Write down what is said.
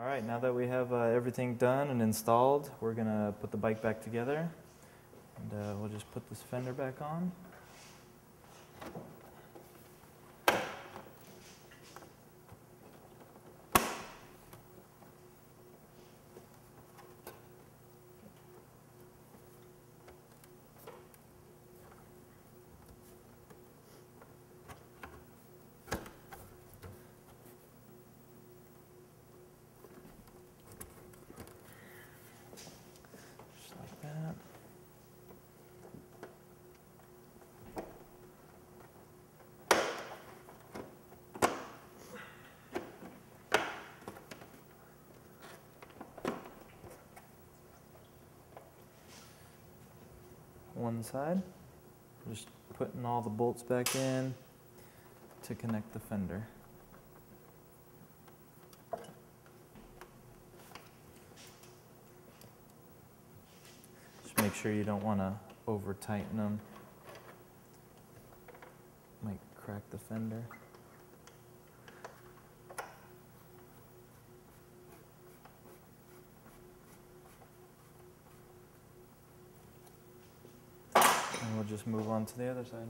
All right, now that we have uh, everything done and installed, we're gonna put the bike back together. And uh, we'll just put this fender back on. Just like that. One side, just putting all the bolts back in to connect the fender. Just make sure you don't want to over tighten them. Might crack the fender. We'll just move on to the other side.